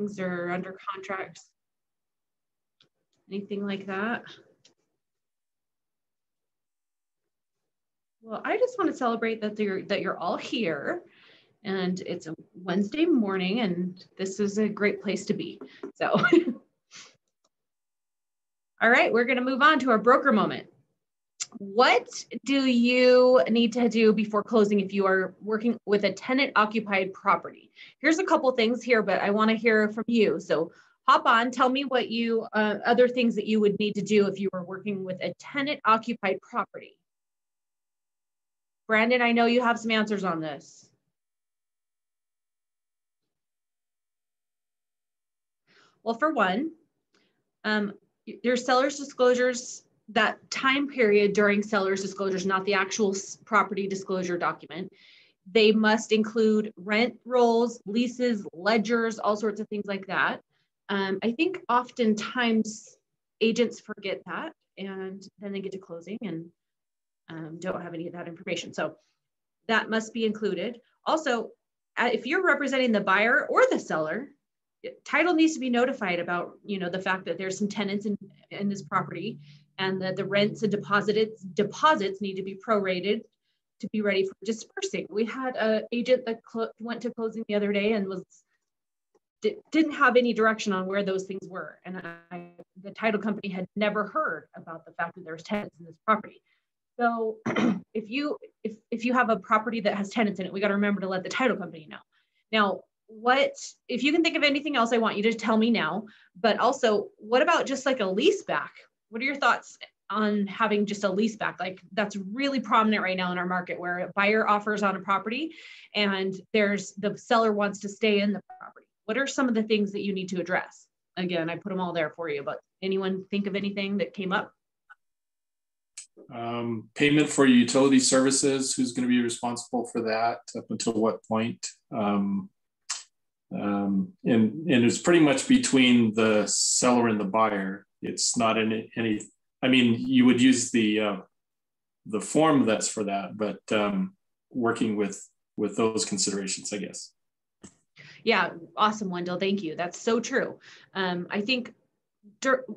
closings or under contracts? Anything like that? Well, I just want to celebrate that you're that you're all here and it's a Wednesday morning and this is a great place to be. So All right, we're going to move on to our broker moment. What do you need to do before closing if you are working with a tenant occupied property? Here's a couple things here, but I want to hear from you. So hop on, tell me what you, uh, other things that you would need to do if you were working with a tenant occupied property. Brandon, I know you have some answers on this. Well, for one, um, your seller's disclosures, that time period during seller's disclosures, not the actual property disclosure document, they must include rent rolls, leases, ledgers, all sorts of things like that. Um, I think oftentimes agents forget that and then they get to closing and um, don't have any of that information. So that must be included. Also, if you're representing the buyer or the seller, title needs to be notified about you know the fact that there's some tenants in, in this property and that the rents and deposits deposits need to be prorated to be ready for dispersing. We had an agent that went to closing the other day and was didn't have any direction on where those things were, and I, the title company had never heard about the fact that there's tenants in this property. So if you if if you have a property that has tenants in it, we got to remember to let the title company know. Now, what if you can think of anything else? I want you to tell me now. But also, what about just like a lease back? What are your thoughts on having just a lease back? Like that's really prominent right now in our market, where a buyer offers on a property, and there's the seller wants to stay in the property. What are some of the things that you need to address? Again, I put them all there for you. But anyone think of anything that came up? Um, payment for utility services, who's going to be responsible for that up until what point? Um, um, and, and it's pretty much between the seller and the buyer. It's not any, any I mean, you would use the, uh, the form that's for that, but um, working with, with those considerations, I guess. Yeah, awesome, Wendell. Thank you. That's so true. Um, I think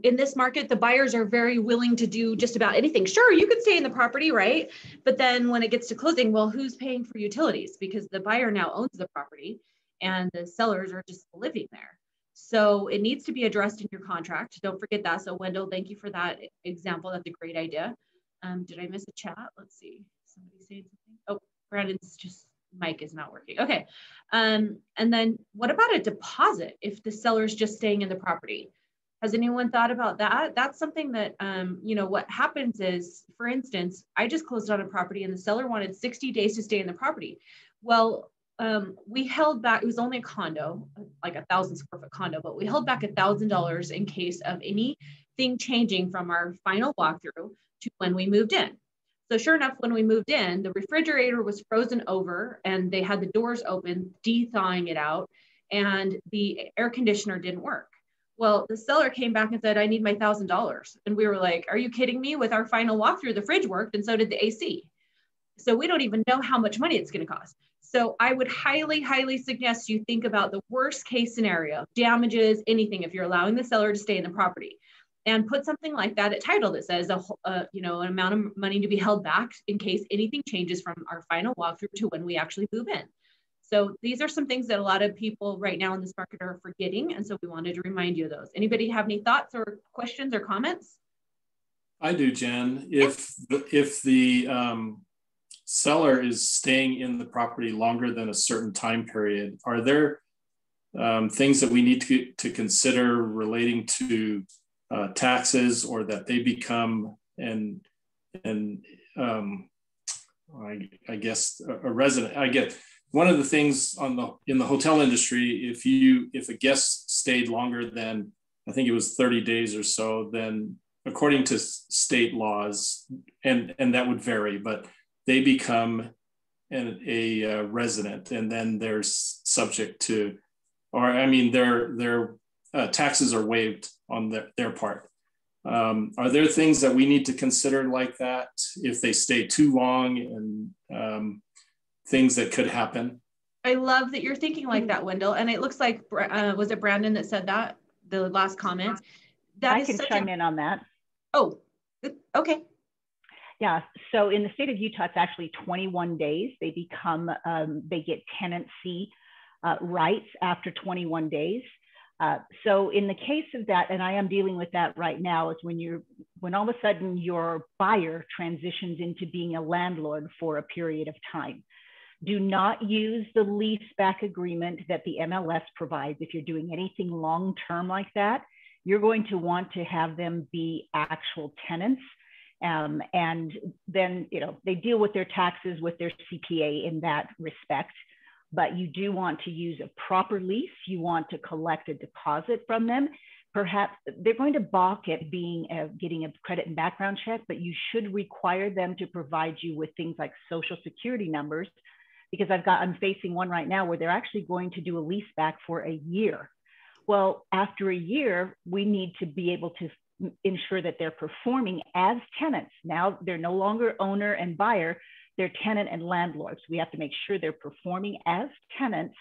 in this market, the buyers are very willing to do just about anything. Sure, you could stay in the property, right? But then when it gets to closing, well, who's paying for utilities? Because the buyer now owns the property and the sellers are just living there. So it needs to be addressed in your contract. Don't forget that. So Wendell, thank you for that example. That's a great idea. Um, did I miss a chat? Let's see. Somebody saying something. Oh, Brandon's just mic is not working. Okay. Um, and then what about a deposit if the seller's just staying in the property? Has anyone thought about that? That's something that, um, you know, what happens is, for instance, I just closed on a property and the seller wanted 60 days to stay in the property. Well, um, we held back, it was only a condo, like a thousand square foot condo, but we held back a thousand dollars in case of anything changing from our final walkthrough to when we moved in. So sure enough, when we moved in, the refrigerator was frozen over and they had the doors open, de-thawing it out, and the air conditioner didn't work. Well, the seller came back and said, I need my thousand dollars. And we were like, Are you kidding me? With our final walkthrough, the fridge worked and so did the AC. So we don't even know how much money it's going to cost. So I would highly, highly suggest you think about the worst case scenario, damages, anything, if you're allowing the seller to stay in the property and put something like that at title that says a, a, you know an amount of money to be held back in case anything changes from our final walkthrough to when we actually move in. So these are some things that a lot of people right now in this market are forgetting, and so we wanted to remind you of those. Anybody have any thoughts or questions or comments? I do, Jen. If the, if the um, seller is staying in the property longer than a certain time period, are there um, things that we need to, to consider relating to uh, taxes or that they become and and um, I, I, guess a, a, resident. I get one of the things on the in the hotel industry. If you if a guest stayed longer than I think it was 30 days or so, then according to state laws, and and that would vary, but they become an, a uh, resident and then they're subject to, or I mean, their, their uh, taxes are waived on their, their part. Um, are there things that we need to consider like that if they stay too long and um, things that could happen? I love that you're thinking like that, Wendell. And it looks like, uh, was it Brandon that said that? The last comment? That I can chime a, in on that. Oh, okay. Yeah, so in the state of Utah, it's actually 21 days. They become, um, they get tenancy uh, rights after 21 days. Uh, so in the case of that, and I am dealing with that right now, is when you're when all of a sudden your buyer transitions into being a landlord for a period of time. Do not use the lease back agreement that the MLS provides if you're doing anything long term like that. You're going to want to have them be actual tenants. Um, and then, you know, they deal with their taxes with their CPA in that respect but you do want to use a proper lease. You want to collect a deposit from them. Perhaps they're going to balk at being a, getting a credit and background check, but you should require them to provide you with things like social security numbers, because I've got I'm facing one right now where they're actually going to do a lease back for a year. Well, after a year, we need to be able to ensure that they're performing as tenants. Now they're no longer owner and buyer, they're tenant and landlords. We have to make sure they're performing as tenants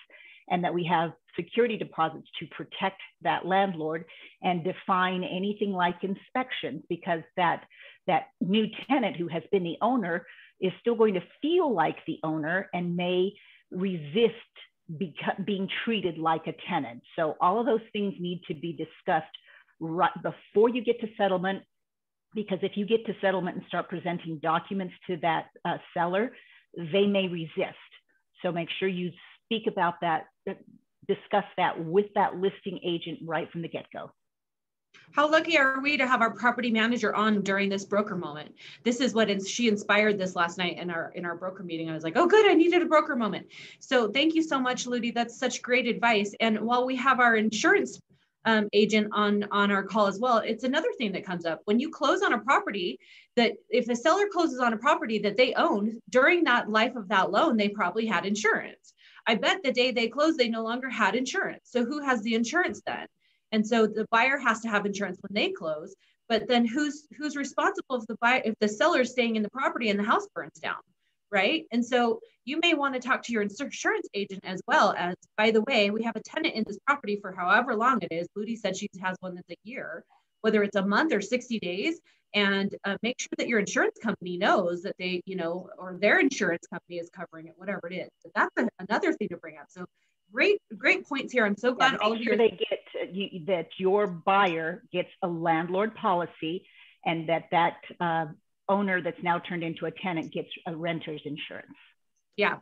and that we have security deposits to protect that landlord and define anything like inspections because that, that new tenant who has been the owner is still going to feel like the owner and may resist being treated like a tenant. So all of those things need to be discussed right before you get to settlement because if you get to settlement and start presenting documents to that uh, seller, they may resist. So make sure you speak about that, uh, discuss that with that listing agent right from the get-go. How lucky are we to have our property manager on during this broker moment? This is what she inspired this last night in our in our broker meeting. I was like, oh, good, I needed a broker moment. So thank you so much, Ludi. That's such great advice. And while we have our insurance um, agent on on our call as well. It's another thing that comes up. When you close on a property that if the seller closes on a property that they owned during that life of that loan they probably had insurance. I bet the day they close they no longer had insurance. So who has the insurance then? And so the buyer has to have insurance when they close but then who's who's responsible if the buyer if the seller's staying in the property and the house burns down right? And so you may want to talk to your insurance agent as well as, by the way, we have a tenant in this property for however long it is. Ludi said she has one that's a year, whether it's a month or 60 days. And uh, make sure that your insurance company knows that they, you know, or their insurance company is covering it, whatever it is. So that's a, another thing to bring up. So great, great points here. I'm so glad yeah, all of sure they get you, that your buyer gets a landlord policy and that that uh, owner that's now turned into a tenant gets a renter's insurance. Yeah,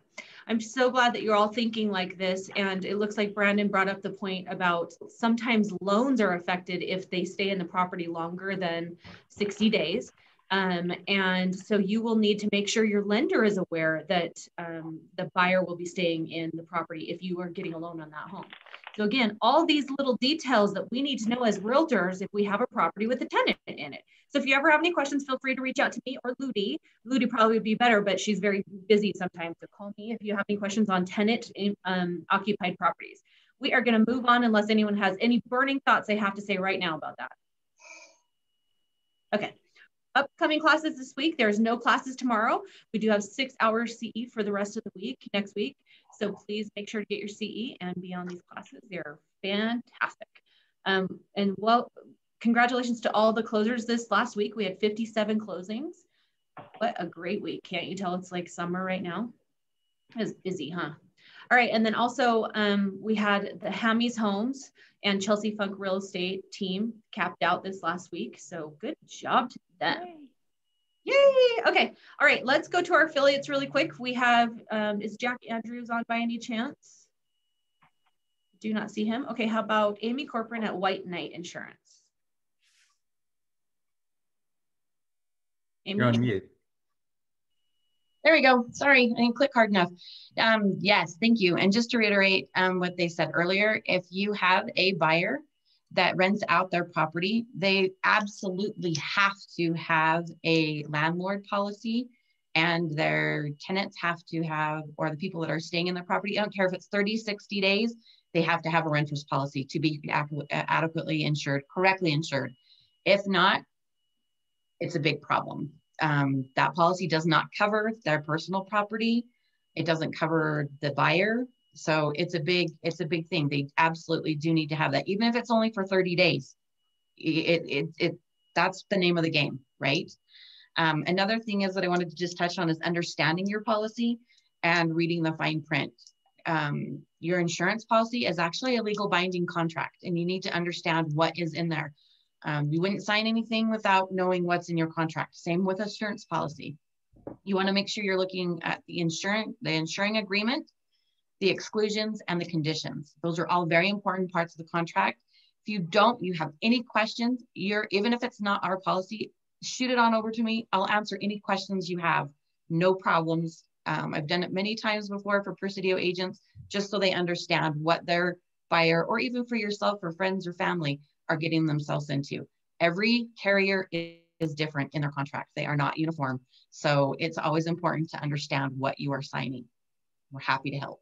I'm so glad that you're all thinking like this. And it looks like Brandon brought up the point about sometimes loans are affected if they stay in the property longer than 60 days. Um, and so you will need to make sure your lender is aware that um, the buyer will be staying in the property if you are getting a loan on that home. So again, all these little details that we need to know as realtors if we have a property with a tenant in it. So if you ever have any questions, feel free to reach out to me or Ludi. Ludi probably would be better, but she's very busy sometimes. So call me if you have any questions on tenant um, occupied properties. We are going to move on unless anyone has any burning thoughts they have to say right now about that. Okay. Upcoming classes this week. There's no classes tomorrow. We do have six hours CE for the rest of the week next week. So please make sure to get your CE and be on these classes. They're fantastic. Um, and well, congratulations to all the closers this last week. We had 57 closings. What a great week. Can't you tell it's like summer right now? It's busy, huh? All right, and then also um, we had the Hammy's Homes and Chelsea Funk Real Estate team capped out this last week. So good job to them. Yay! Okay. All right. Let's go to our affiliates really quick. We have, um, is Jack Andrews on by any chance? Do not see him. Okay. How about Amy Corcoran at White Knight Insurance? Amy? You're on mute. There we go. Sorry, I didn't click hard enough. Um, yes, thank you. And just to reiterate um, what they said earlier, if you have a buyer that rents out their property, they absolutely have to have a landlord policy and their tenants have to have, or the people that are staying in the property, I don't care if it's 30, 60 days, they have to have a renter's policy to be adequately insured, correctly insured. If not, it's a big problem. Um, that policy does not cover their personal property. It doesn't cover the buyer. So it's a big, it's a big thing. They absolutely do need to have that, even if it's only for 30 days. It, it, it, that's the name of the game, right? Um, another thing is that I wanted to just touch on is understanding your policy and reading the fine print. Um, your insurance policy is actually a legal binding contract and you need to understand what is in there. Um, you wouldn't sign anything without knowing what's in your contract. Same with insurance policy. You want to make sure you're looking at the insurance, the insuring agreement, the exclusions, and the conditions. Those are all very important parts of the contract. If you don't, you have any questions, you're even if it's not our policy, shoot it on over to me. I'll answer any questions you have. No problems. Um, I've done it many times before for Presidio agents, just so they understand what their buyer, or even for yourself or friends or family, are getting themselves into. Every carrier is, is different in their contract. They are not uniform. So it's always important to understand what you are signing. We're happy to help.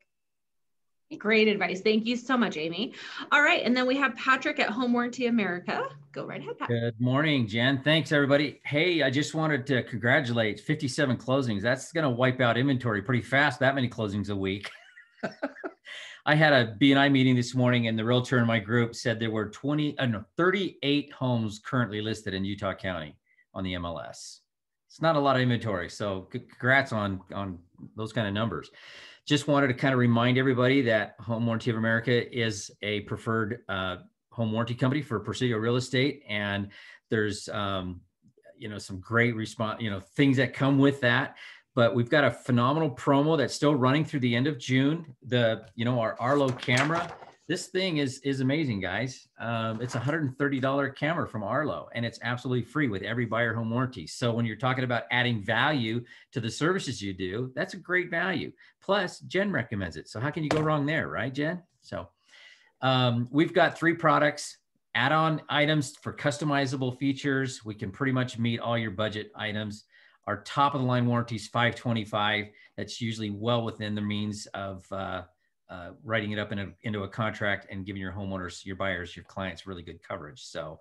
Great advice. Thank you so much, Amy. All right. And then we have Patrick at Home Warranty America. Go right ahead, Patrick. Good morning, Jen. Thanks, everybody. Hey, I just wanted to congratulate 57 closings. That's going to wipe out inventory pretty fast, that many closings a week. I had a BNI meeting this morning, and the realtor in my group said there were 20, uh, no, 38 homes currently listed in Utah County on the MLS. It's not a lot of inventory, so congrats on on those kind of numbers just wanted to kind of remind everybody that Home Warranty of America is a preferred uh, home warranty company for Presidio Real Estate, and there's um, you know some great response, you know things that come with that. But we've got a phenomenal promo that's still running through the end of June. The you know our Arlo camera this thing is is amazing guys. Um, it's a $130 camera from arlo and it's absolutely free with every buyer home warranty. So when you're talking about adding value to the services you do that's a great value. Plus jen recommends it. So how can you go wrong there right jen? So um, we've got three products add-on items for customizable features. We can pretty much meet all your budget items. Our top of the line warranties 525 that's usually well within the means of uh, uh, writing it up in a, into a contract and giving your homeowners, your buyers, your clients really good coverage. So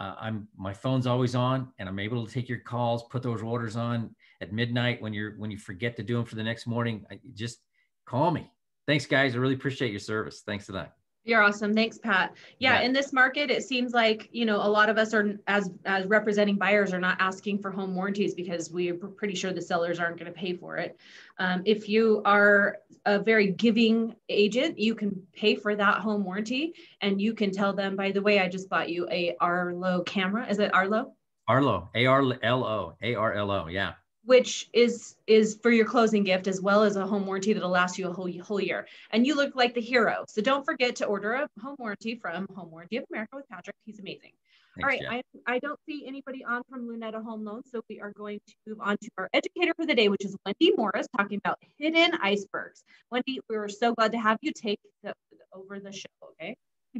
uh, I'm my phone's always on, and I'm able to take your calls, put those orders on at midnight when you're when you forget to do them for the next morning. I, just call me. Thanks, guys. I really appreciate your service. Thanks a lot. You're awesome. Thanks, Pat. Yeah, yeah, in this market, it seems like, you know, a lot of us are as as representing buyers are not asking for home warranties because we're pretty sure the sellers aren't going to pay for it. Um, if you are a very giving agent, you can pay for that home warranty and you can tell them, by the way, I just bought you a Arlo camera. Is it Arlo? Arlo, A R L O, A R L O. Yeah which is is for your closing gift as well as a home warranty that'll last you a whole whole year. And you look like the hero. So don't forget to order a home warranty from Home Warranty of America with Patrick. He's amazing. Thanks, All right, I, I don't see anybody on from Lunetta Home Loans, so we are going to move on to our educator for the day, which is Wendy Morris, talking about hidden icebergs. Wendy, we were so glad to have you take the, over the show. Okay.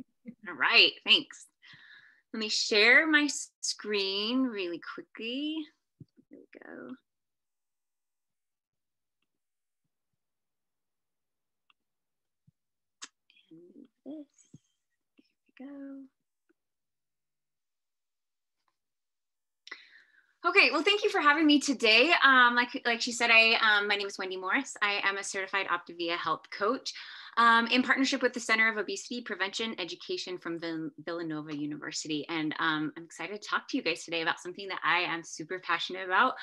All right, thanks. Let me share my screen really quickly. There we go. This. Here we go. Okay, well, thank you for having me today. Um, like, like she said, I um, my name is Wendy Morris. I am a certified Optavia health coach um, in partnership with the Center of Obesity Prevention Education from Vill Villanova University. And um, I'm excited to talk to you guys today about something that I am super passionate about.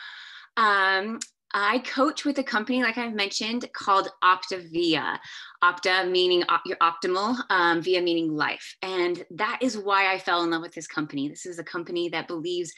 Um, I coach with a company, like I've mentioned, called Optavia. Opta meaning op- your optimal, um, via meaning life. And that is why I fell in love with this company. This is a company that believes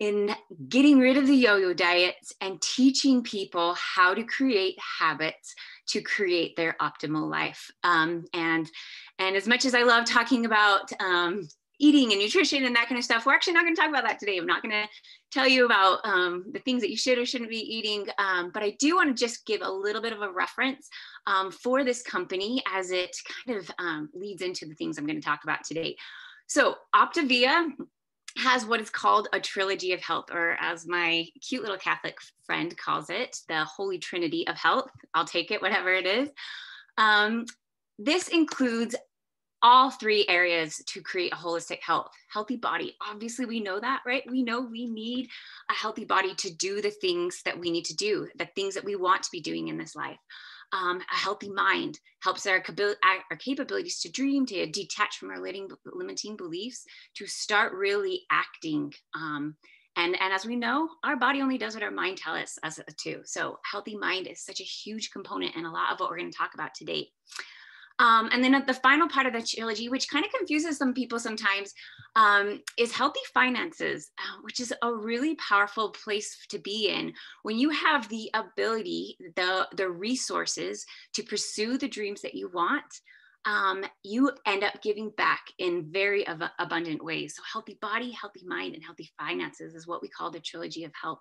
in getting rid of the yo yo diets and teaching people how to create habits to create their optimal life. Um, and, and as much as I love talking about um, eating and nutrition and that kind of stuff. We're actually not going to talk about that today. I'm not going to tell you about um, the things that you should or shouldn't be eating, um, but I do want to just give a little bit of a reference um, for this company as it kind of um, leads into the things I'm going to talk about today. So, Optavia has what is called a trilogy of health, or as my cute little Catholic friend calls it, the Holy Trinity of health. I'll take it, whatever it is. Um, this includes all three areas to create a holistic health healthy body obviously we know that right we know we need a healthy body to do the things that we need to do the things that we want to be doing in this life Um, a healthy mind helps our, our capabilities to dream, to detach from our limiting, beliefs, to start really acting. Um, and, and as we know, our body only does what our mind tells us to. So healthy mind is such a huge component in a lot of what we're going to talk about today. Um, and then the final part of the trilogy, which kind of confuses some people sometimes, um, is healthy finances, uh, which is a really powerful place to be in when you have the ability, the, the resources to pursue the dreams that you want. Um, you end up giving back in very ab- abundant ways. So, healthy body, healthy mind, and healthy finances is what we call the trilogy of health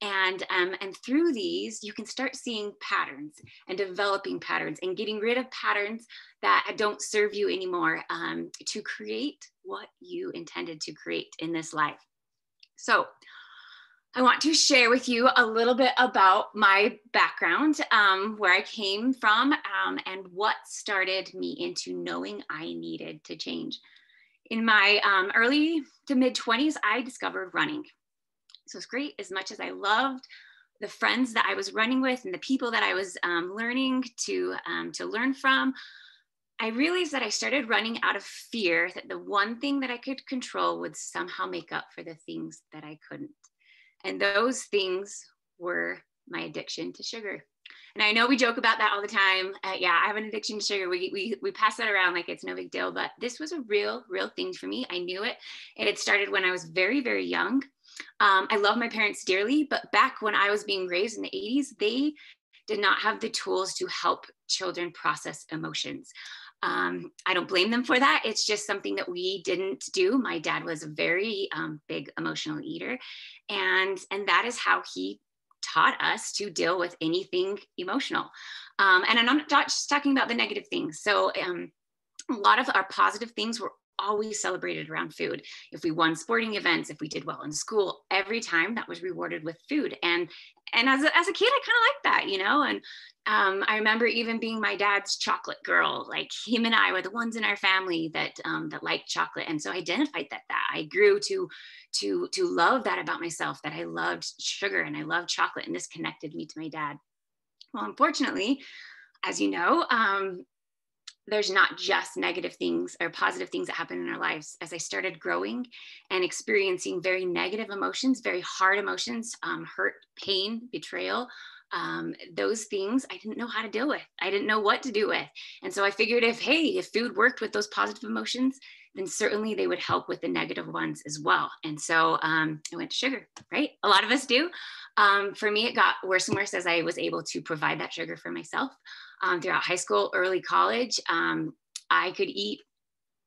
and um, and through these you can start seeing patterns and developing patterns and getting rid of patterns that don't serve you anymore um, to create what you intended to create in this life so I want to share with you a little bit about my background, um, where I came from, um, and what started me into knowing I needed to change. In my um, early to mid 20s, I discovered running. So it's great as much as I loved the friends that I was running with and the people that I was um, learning to, um, to learn from. I realized that I started running out of fear that the one thing that I could control would somehow make up for the things that I couldn't. And those things were my addiction to sugar. And I know we joke about that all the time. Uh, yeah, I have an addiction to sugar. We, we, we pass that around like it's no big deal, but this was a real, real thing for me. I knew it. It had started when I was very, very young. Um, I love my parents dearly, but back when I was being raised in the 80s, they did not have the tools to help children process emotions. Um, I don't blame them for that. It's just something that we didn't do. My dad was a very um, big emotional eater, and and that is how he taught us to deal with anything emotional. Um, and I'm not just talking about the negative things. So um, a lot of our positive things were always celebrated around food. If we won sporting events, if we did well in school, every time that was rewarded with food. And and as a, as a kid, I kind of liked that, you know. And um, I remember even being my dad's chocolate girl. Like him and I were the ones in our family that um, that liked chocolate, and so I identified that that I grew to to to love that about myself. That I loved sugar and I loved chocolate, and this connected me to my dad. Well, unfortunately, as you know, um, there's not just negative things or positive things that happen in our lives. As I started growing and experiencing very negative emotions, very hard emotions, um, hurt, pain, betrayal, um, those things I didn't know how to deal with. I didn't know what to do with. And so I figured if, hey, if food worked with those positive emotions, then certainly they would help with the negative ones as well. And so um, I went to sugar, right? A lot of us do. Um, for me, it got worse and worse as I was able to provide that sugar for myself um, throughout high school, early college. Um, I could eat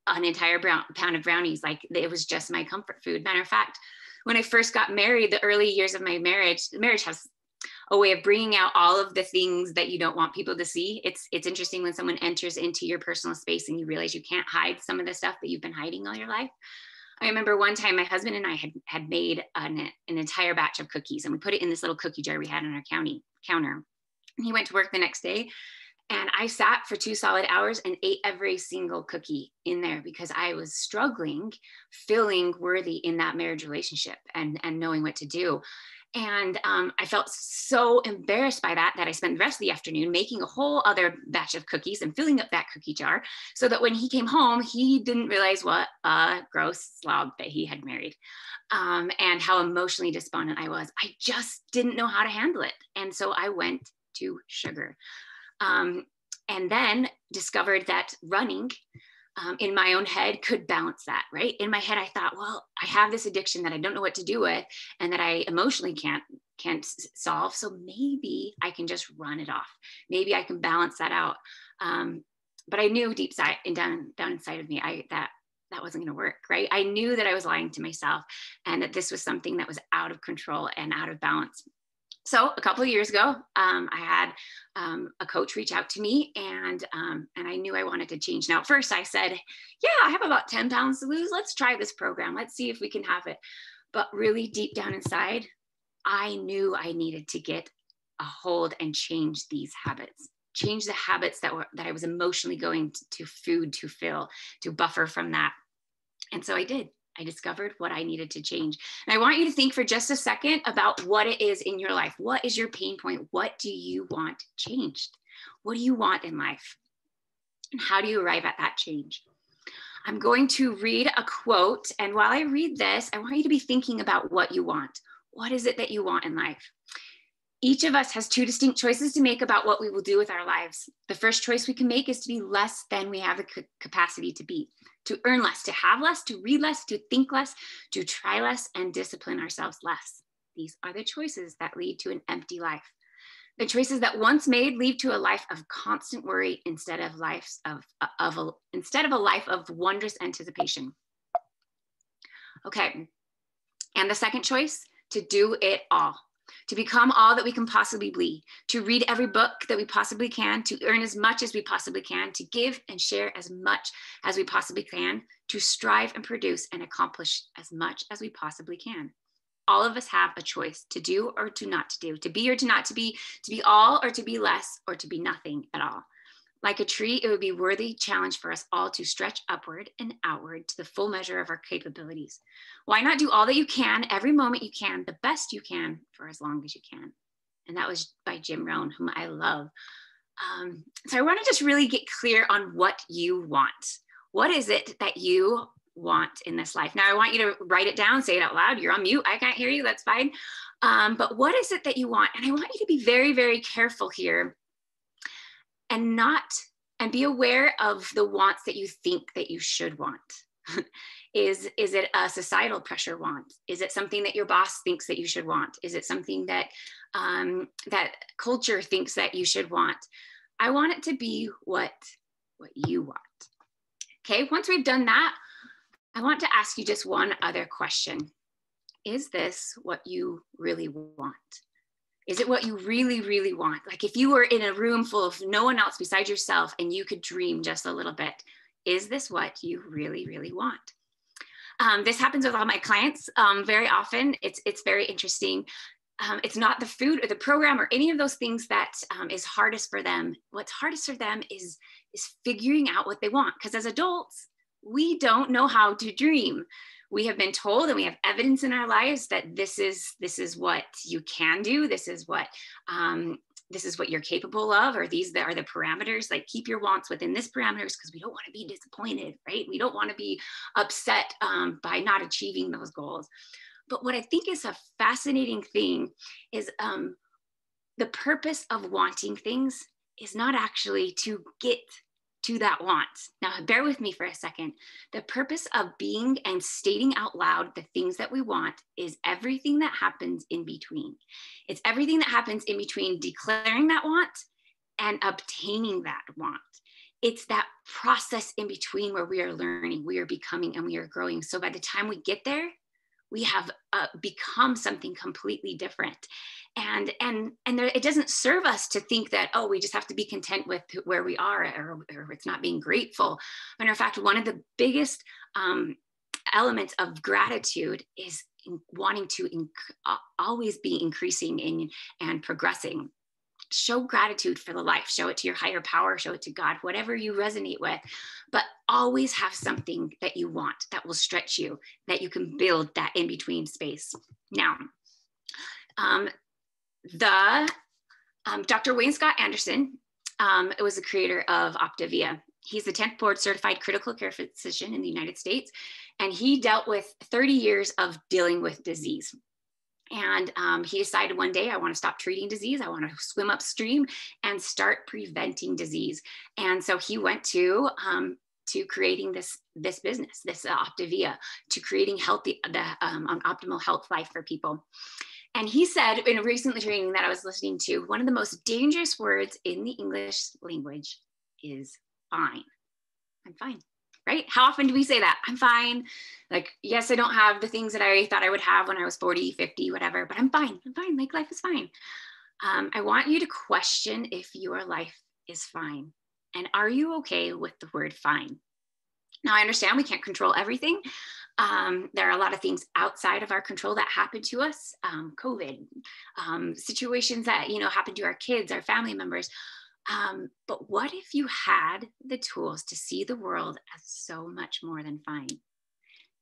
an entire brown, pound of brownies. Like it was just my comfort food. Matter of fact, when I first got married, the early years of my marriage, marriage has a way of bringing out all of the things that you don't want people to see. It's it's interesting when someone enters into your personal space and you realize you can't hide some of the stuff that you've been hiding all your life. I remember one time my husband and I had had made an, an entire batch of cookies and we put it in this little cookie jar we had on our county counter. He went to work the next day and I sat for two solid hours and ate every single cookie in there because I was struggling, feeling worthy in that marriage relationship and, and knowing what to do. And um, I felt so embarrassed by that that I spent the rest of the afternoon making a whole other batch of cookies and filling up that cookie jar so that when he came home, he didn't realize what a gross slob that he had married um, and how emotionally despondent I was. I just didn't know how to handle it. And so I went to sugar. Um, and then discovered that running um, in my own head could balance that right? In my head i thought well i have this addiction that i don't know what to do with and that i emotionally can't can't solve. So maybe i can just run it off. Maybe i can balance that out. Um, but i knew deep side and down down inside of me i that that wasn't going to work right? I knew that i was lying to myself and that this was something that was out of control and out of balance so a couple of years ago, um, I had um, a coach reach out to me, and um, and I knew I wanted to change. Now, first, I said, "Yeah, I have about ten pounds to lose. Let's try this program. Let's see if we can have it." But really, deep down inside, I knew I needed to get a hold and change these habits, change the habits that were that I was emotionally going to, to food to fill, to buffer from that. And so I did. I discovered what I needed to change. And I want you to think for just a second about what it is in your life. What is your pain point? What do you want changed? What do you want in life? And how do you arrive at that change? I'm going to read a quote. And while I read this, I want you to be thinking about what you want. What is it that you want in life? Each of us has two distinct choices to make about what we will do with our lives. The first choice we can make is to be less than we have the capacity to be, to earn less, to have less, to read less, to think less, to try less, and discipline ourselves less. These are the choices that lead to an empty life. The choices that once made lead to a life of constant worry instead of lives of, of a, instead of a life of wondrous anticipation. Okay. And the second choice, to do it all to become all that we can possibly be, to read every book that we possibly can, to earn as much as we possibly can, to give and share as much as we possibly can, to strive and produce and accomplish as much as we possibly can. All of us have a choice to do or to not to do, to be or to not to be, to be all or to be less, or to be nothing at all. Like a tree, it would be worthy challenge for us all to stretch upward and outward to the full measure of our capabilities. Why not do all that you can, every moment you can, the best you can for as long as you can? And that was by Jim Rohn, whom I love. Um, so I want to just really get clear on what you want. What is it that you want in this life? Now, I want you to write it down, say it out loud. You're on mute. I can't hear you. That's fine. Um, but what is it that you want? And I want you to be very, very careful here and not and be aware of the wants that you think that you should want. Is is it a societal pressure want? Is it something that your boss thinks that you should want? Is it something that um, that culture thinks that you should want? I want it to be what what you want. Okay once we've done that i want to ask you just one other question. Is this what you really want is it what you really, really want? Like if you were in a room full of no one else besides yourself and you could dream just a little bit, is this what you really, really want? Um, this happens with all my clients um, very often. It's, it's very interesting. Um, it's not the food or the program or any of those things that um, is hardest for them. What's hardest for them is, is figuring out what they want. Because as adults, we don't know how to dream we have been told and we have evidence in our lives that this is this is what you can do. This is what um, this is what you're capable of or these are the parameters. Like keep your wants within this parameters because we don't want to be disappointed right? We don't want to be upset um, by not achieving those goals. But what i think is a fascinating thing is um, the purpose of wanting things is not actually to get to that want. Now, bear with me for a second. The purpose of being and stating out loud the things that we want is everything that happens in between. It's everything that happens in between declaring that want and obtaining that want. It's that process in between where we are learning, we are becoming, and we are growing. So by the time we get there, we have uh, become something completely different. And and and there, it doesn't serve us to think that oh we just have to be content with where we are or, or it's not being grateful. Matter of fact one of the biggest um, elements of gratitude is wanting to inc- uh, always be increasing in, and progressing show gratitude for the life show it to your higher power show it to god whatever you resonate with but always have something that you want that will stretch you that you can build that in between space. Now um, the um, dr wayne scott andersen um, was the creator of optavia. He's the 10th board certified critical care physician in the united states and he dealt with 30 years of dealing with disease and um, he decided one day, I want to stop treating disease. I want to swim upstream and start preventing disease. And so he went to um, to creating this this business, this uh, Optavia, to creating healthy the um, optimal health life for people. And he said in a recent training that I was listening to, one of the most dangerous words in the English language is fine. I'm fine right? How often do we say that? I'm fine. Like, yes, I don't have the things that I thought I would have when I was 40, 50, whatever, but I'm fine. I'm fine. Like, life is fine. Um, I want you to question if your life is fine. And are you okay with the word fine? Now, I understand we can't control everything. Um, there are a lot of things outside of our control that happen to us um, covid um, situations that you know happen to our kids our family members um, but what if you had the tools to see the world as so much more than fine?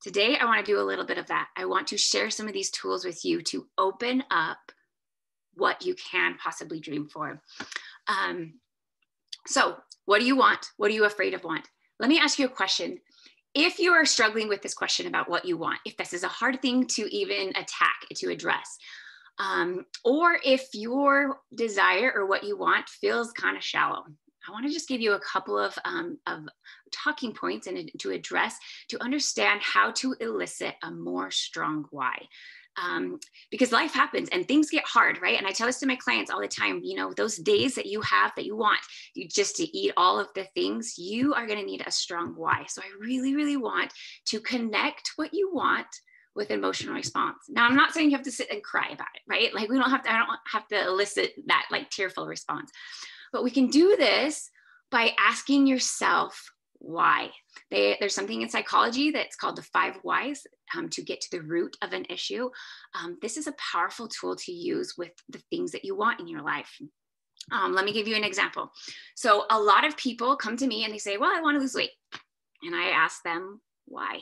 Today, I want to do a little bit of that. I want to share some of these tools with you to open up what you can possibly dream for. Um, So, what do you want? What are you afraid of want? Let me ask you a question. If you are struggling with this question about what you want, if this is a hard thing to even attack, to address, um, or if your desire or what you want feels kind of shallow, I want to just give you a couple of, um, of talking points and to address to understand how to elicit a more strong why um, because life happens and things get hard, right? And I tell this to my clients all the time. You know, those days that you have that you want you just to eat all of the things, you are going to need a strong why. So I really, really want to connect what you want with emotional response. Now, I'm not saying you have to sit and cry about it, right? Like we don't have to. I don't have to elicit that like tearful response, but we can do this by asking yourself why. They, there's something in psychology that's called the five whys um, to get to the root of an issue. Um, this is a powerful tool to use with the things that you want in your life. Um, let me give you an example. So, a lot of people come to me and they say, Well, I want to lose weight. And I ask them, Why?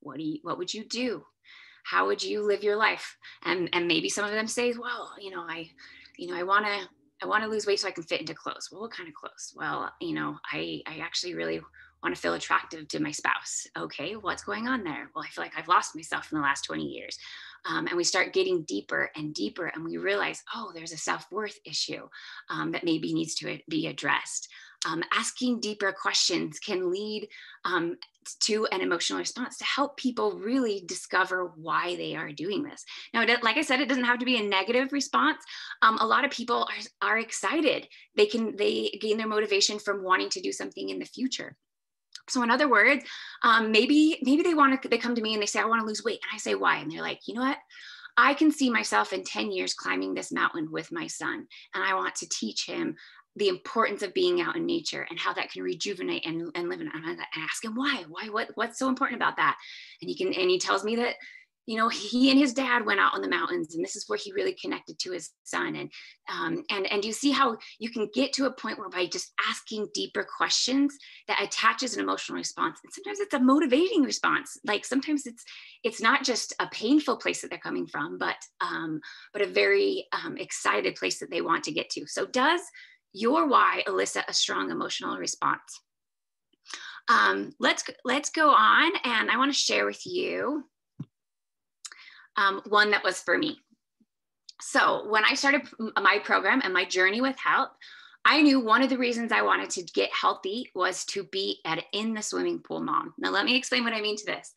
What, do you, what would you do? How would you live your life? And, and maybe some of them say, Well, you know, I, you know, I want to I want to lose weight so I can fit into clothes. Well, what kind of clothes? Well, you know, I, I actually really want to feel attractive to my spouse. Okay, what's going on there? Well, I feel like I've lost myself in the last 20 years. Um, and we start getting deeper and deeper, and we realize, oh, there's a self worth issue um, that maybe needs to be addressed. Um, asking deeper questions can lead um, to an emotional response to help people really discover why they are doing this. Now, like I said, it doesn't have to be a negative response. Um, a lot of people are, are excited. They can they gain their motivation from wanting to do something in the future. So in other words, um, maybe maybe they want to they come to me and they say I want to lose weight, and I say why, and they're like, you know what? I can see myself in 10 years climbing this mountain with my son, and I want to teach him the importance of being out in nature and how that can rejuvenate and, and live in and I ask him why? Why? What what's so important about that? And he can and he tells me that you know he and his dad went out on the mountains and this is where he really connected to his son. And um, and and you see how you can get to a point where by just asking deeper questions that attaches an emotional response. And sometimes it's a motivating response. Like sometimes it's it's not just a painful place that they're coming from but um, but a very um, excited place that they want to get to. So does your why elicit a strong emotional response? Um, let's let's go on and i want to share with you um, one that was for me. So when I started my program and my journey with health, I knew one of the reasons I wanted to get healthy was to be at in the swimming pool mom. Now let me explain what I mean to this.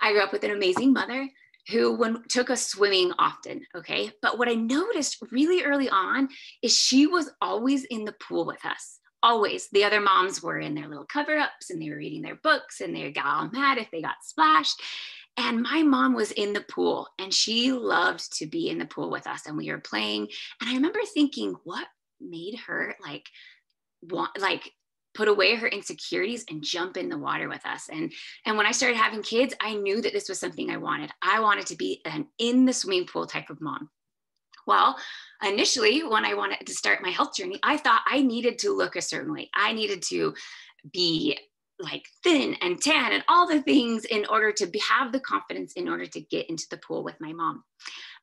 I grew up with an amazing mother who when, took us swimming often, okay? But what I noticed really early on is she was always in the pool with us. Always. The other moms were in their little cover-ups and they were reading their books and they got all mad if they got splashed. And my mom was in the pool and she loved to be in the pool with us and we were playing. And I remember thinking, what made her like want like put away her insecurities and jump in the water with us? And and when i started having kids i knew that this was something i wanted. I wanted to be an in the swimming pool type of mom. Well initially when i wanted to start my health journey i thought i needed to look a certain way. I needed to be like thin and tan and all the things in order to be, have the confidence in order to get into the pool with my mom.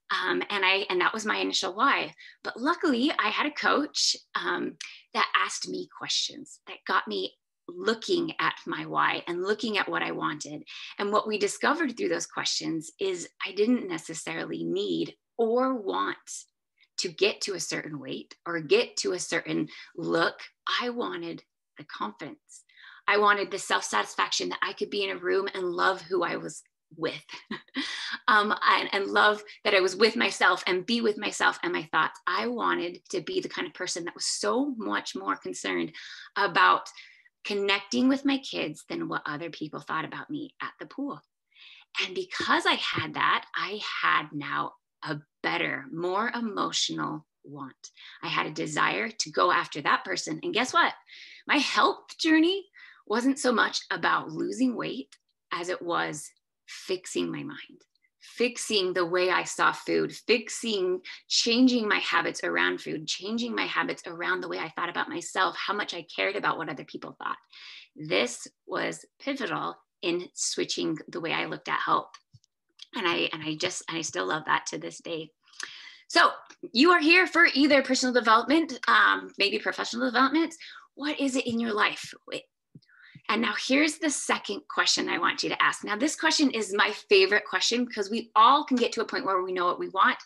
Um, and I and that was my initial why. But luckily, I had a coach um, that asked me questions that got me looking at my why and looking at what I wanted. And what we discovered through those questions is I didn't necessarily need or want to get to a certain weight or get to a certain look. I wanted the confidence I wanted the self satisfaction that I could be in a room and love who I was with um, and, and, love that I was with myself and be with myself and my thoughts. I wanted to be the kind of person that was so much more concerned about connecting with my kids than what other people thought about me at the pool. And because I had that, I had now a better, more emotional want. I had a desire to go after that person. And guess what? My health journey wasn't so much about losing weight as it was fixing my mind, fixing the way I saw food, fixing, changing my habits around food, changing my habits around the way I thought about myself, how much I cared about what other people thought. This was pivotal in switching the way I looked at health. And I and I just I still love that to this day. So you are here for either personal development, um, maybe professional development, What is it in your life? And now here's the second question I want you to ask. Now, this question is my favorite question because we all can get to a point where we know what we want,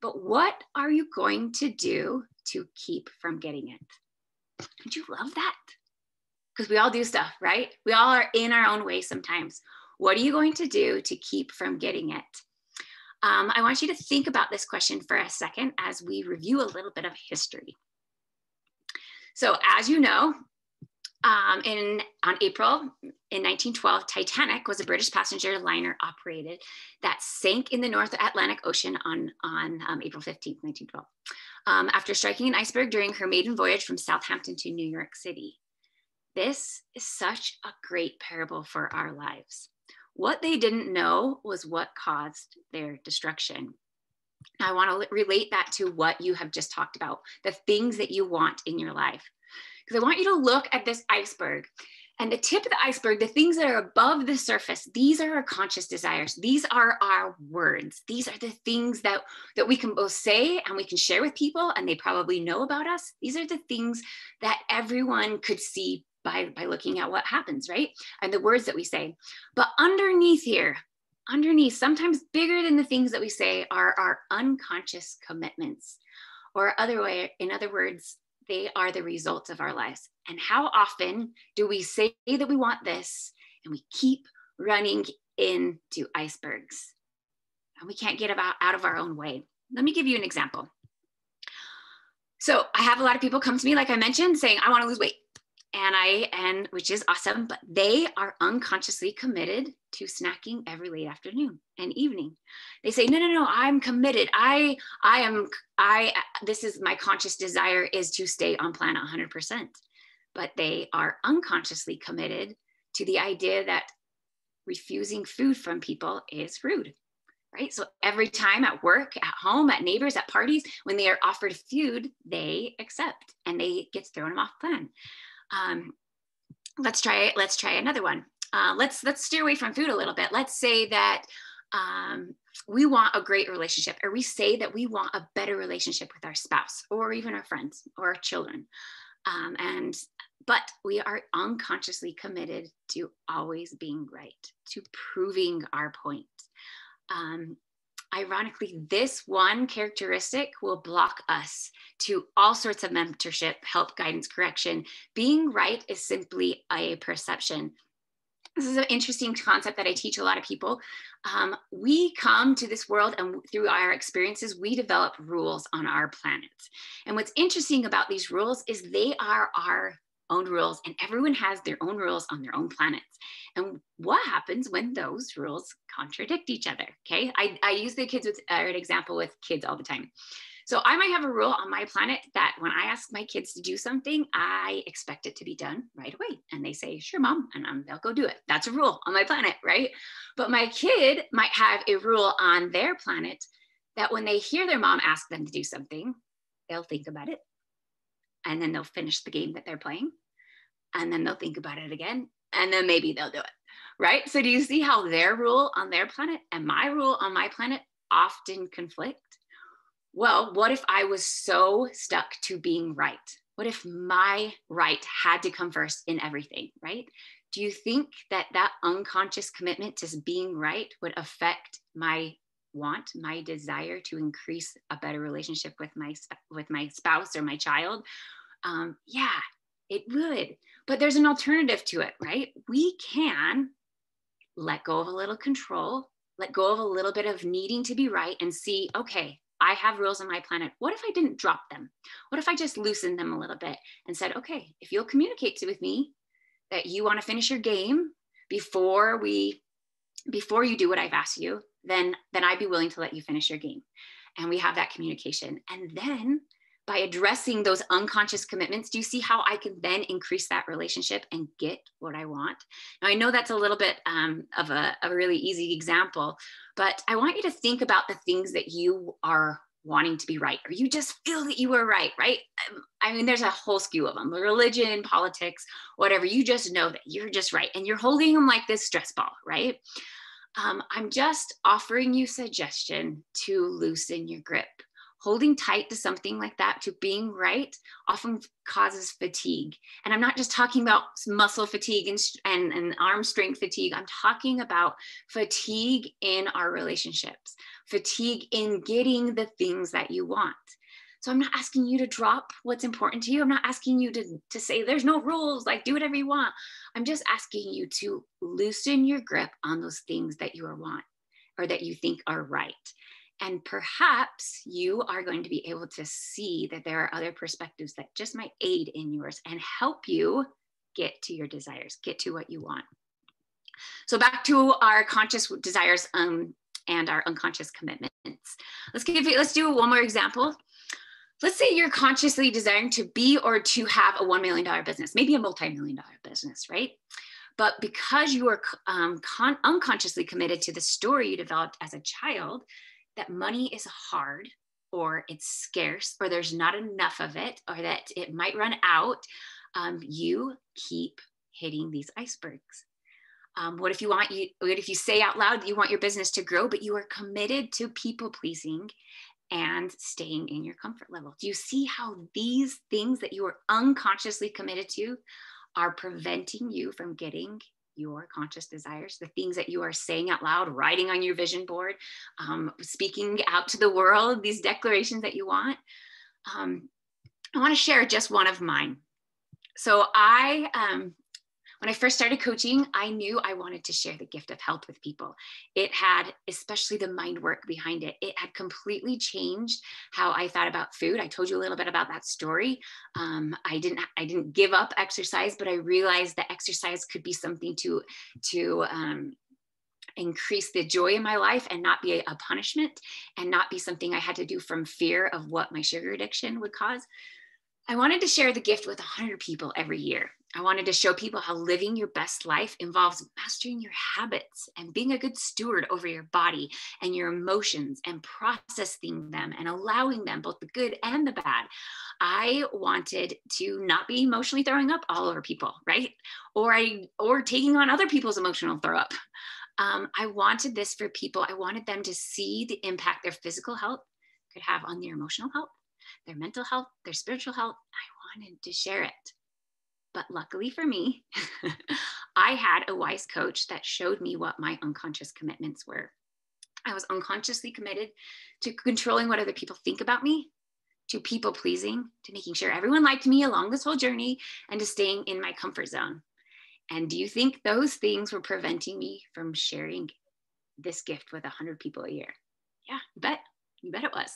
but what are you going to do to keep from getting it? Don't you love that? Because we all do stuff, right? We all are in our own way sometimes. What are you going to do to keep from getting it? Um, I want you to think about this question for a second as we review a little bit of history. So, as you know, um, in on April in 1912, Titanic was a British passenger liner operated that sank in the North Atlantic Ocean on on um, April 15, 1912, um, after striking an iceberg during her maiden voyage from Southampton to New York City. This is such a great parable for our lives. What they didn't know was what caused their destruction. I want to relate that to what you have just talked about, the things that you want in your life because I want you to look at this iceberg. And the tip of the iceberg, the things that are above the surface, these are our conscious desires. These are our words. These are the things that, that we can both say and we can share with people, and they probably know about us. These are the things that everyone could see by, by looking at what happens, right? And the words that we say. But underneath here, underneath, sometimes bigger than the things that we say, are our unconscious commitments. Or other way, in other words, they are the results of our lives. And how often do we say that we want this and we keep running into icebergs and we can't get about out of our own way? Let me give you an example. So I have a lot of people come to me, like I mentioned, saying, I want to lose weight and I and which is awesome, but they are unconsciously committed to snacking every late afternoon and evening. They say, "No, no, no, I'm committed. I I am I this is my conscious desire is to stay on planet 100%." But they are unconsciously committed to the idea that refusing food from people is rude. Right? So every time at work, at home, at neighbors, at parties, when they are offered food, they accept and they get thrown them off plan. Um, let's try let's try another one. Uh, let's let's steer away from food a little bit. Let's say that um, we want a great relationship, or we say that we want a better relationship with our spouse, or even our friends or our children. Um, and but we are unconsciously committed to always being right, to proving our point. Um, ironically, this one characteristic will block us to all sorts of mentorship, help, guidance, correction. Being right is simply a perception. This is an interesting concept that I teach a lot of people. Um, we come to this world and through our experiences, we develop rules on our planet. And what's interesting about these rules is they are our own rules and everyone has their own rules on their own planets. And what happens when those rules contradict each other okay? I, I use the kids with uh, an example with kids all the time. So i might have a rule on my planet that when i ask my kids to do something i expect it to be done right away. And they say sure mom and um, they'll go do it. That's a rule on my planet right? But my kid might have a rule on their planet that when they hear their mom ask them to do something they'll think about it and then they'll finish the game that they're playing and then they'll think about it again and then maybe they'll do it right? So do you see how their rule on their planet and my rule on my planet often conflict? Well what if i was so stuck to being right? What if my right had to come first in everything right? Do you think that that unconscious commitment to being right would affect my want my desire to increase a better relationship with my with my spouse or my child um, yeah it would. But there's an alternative to it right? We can let go of a little control let go of a little bit of needing to be right and see okay i have rules on my planet. What if i didn't drop them? What if i just loosened them a little bit and said okay if you'll communicate with me that you want to finish your game before we before you do what i've asked you then then I'd be willing to let you finish your game. And we have that communication. And then by addressing those unconscious commitments, do you see how I can then increase that relationship and get what I want? Now, I know that's a little bit um, of a, a really easy example, but I want you to think about the things that you are wanting to be right, or you just feel that you were right, right? Um, I mean, there's a whole skew of them religion, politics, whatever. You just know that you're just right. And you're holding them like this stress ball, right? Um, I'm just offering you suggestion to loosen your grip. holding tight to something like that, to being right, often causes fatigue. And I'm not just talking about muscle fatigue and, and, and arm strength fatigue. I'm talking about fatigue in our relationships, fatigue in getting the things that you want. So I'm not asking you to drop what's important to you. I'm not asking you to, to say there's no rules, like do whatever you want. I'm just asking you to loosen your grip on those things that you are want or that you think are right. And perhaps you are going to be able to see that there are other perspectives that just might aid in yours and help you get to your desires, get to what you want. So back to our conscious desires um, and our unconscious commitments. Let's give you, let's do one more example. Let's say you're consciously desiring to be or to have a $1 million business, maybe a multi-million dollar business, right? But because you are um, unconsciously committed to the story you developed as a child, that money is hard or it's scarce or there's not enough of it or that it might run out, um, you keep hitting these icebergs. Um, what if you want you what if you say out loud that you want your business to grow but you are committed to people pleasing and staying in your comfort level do you see how these things that you are unconsciously committed to are preventing you from getting your conscious desires, the things that you are saying out loud, writing on your vision board, um, speaking out to the world, these declarations that you want. Um, I want to share just one of mine. So I um, when I first started coaching, I knew I wanted to share the gift of health with people. It had, especially the mind work behind it, it had completely changed how I thought about food. I told you a little bit about that story. Um, I didn't, I didn't give up exercise, but I realized that exercise could be something to, to um, increase the joy in my life and not be a, a punishment and not be something I had to do from fear of what my sugar addiction would cause. I wanted to share the gift with 100 people every year. I wanted to show people how living your best life involves mastering your habits and being a good steward over your body and your emotions and processing them and allowing them, both the good and the bad. I wanted to not be emotionally throwing up all over people, right? Or I or taking on other people's emotional throw up. Um, I wanted this for people. I wanted them to see the impact their physical health could have on their emotional health, their mental health, their spiritual health. I wanted to share it. But luckily for me, I had a wise coach that showed me what my unconscious commitments were. I was unconsciously committed to controlling what other people think about me, to people pleasing, to making sure everyone liked me along this whole journey, and to staying in my comfort zone. And do you think those things were preventing me from sharing this gift with 100 people a year? Yeah, you bet. You bet it was.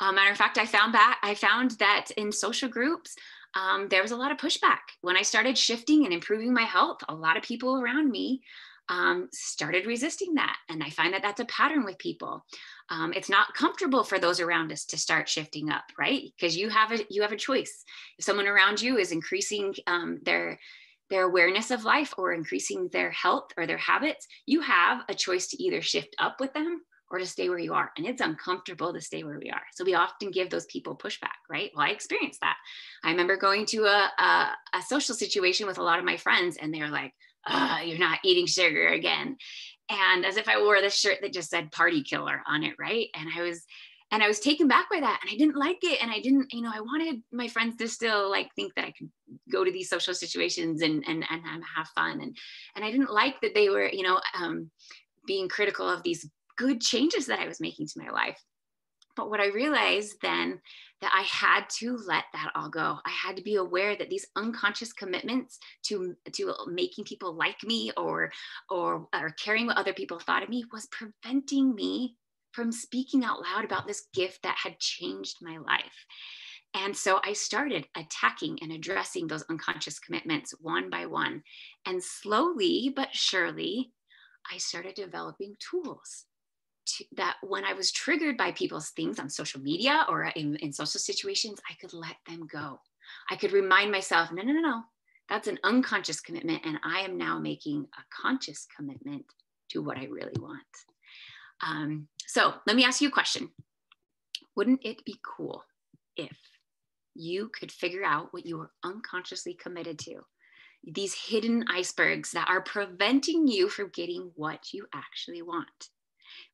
Um, matter of fact, I found that I found that in social groups, um, there was a lot of pushback. When I started shifting and improving my health, a lot of people around me um, started resisting that. And I find that that's a pattern with people. Um, it's not comfortable for those around us to start shifting up, right? Because you have a you have a choice. If someone around you is increasing um, their their awareness of life or increasing their health or their habits, you have a choice to either shift up with them or to stay where you are. And it's uncomfortable to stay where we are. So we often give those people pushback, right? Well, I experienced that. I remember going to a, a, a social situation with a lot of my friends, and they're like, you're not eating sugar again. And as if I wore this shirt that just said party killer on it, right? And I was, and I was taken back by that and I didn't like it. And I didn't, you know, I wanted my friends to still like think that I could go to these social situations and and and have fun. And and I didn't like that they were, you know, um, being critical of these good changes that I was making to my life. But what I realized then that I had to let that all go. I had to be aware that these unconscious commitments to to making people like me or or or caring what other people thought of me was preventing me from speaking out loud about this gift that had changed my life. And so I started attacking and addressing those unconscious commitments one by one. And slowly but surely, I started developing tools that when I was triggered by people's things on social media or in, in social situations, I could let them go. I could remind myself, no, no, no, no, that's an unconscious commitment. And I am now making a conscious commitment to what I really want. Um, so let me ask you a question. Wouldn't it be cool if you could figure out what you are unconsciously committed to? These hidden icebergs that are preventing you from getting what you actually want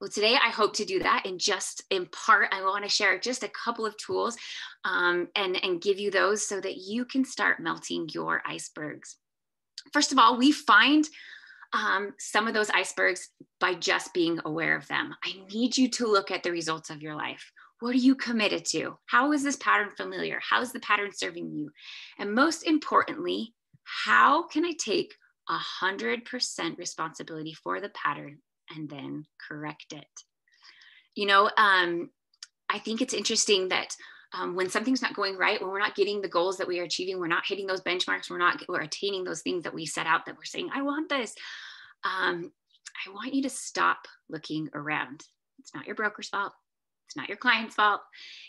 Well, today I hope to do that And just in part. I want to share just a couple of tools um, and, and give you those so that you can start melting your icebergs. First of all, we find um, some of those icebergs by just being aware of them. I need you to look at the results of your life. What are you committed to? How is this pattern familiar? How is the pattern serving you? And most importantly, how can I take 100% responsibility for the pattern and then correct it? You know, um, I think it's interesting that um, when something's not going right, when we're not getting the goals that we are achieving, we're not hitting those benchmarks, we're not we're attaining those things that we set out that we're saying, I want this. Um, I want you to stop looking around. It's not your broker's fault. It's not your client's fault.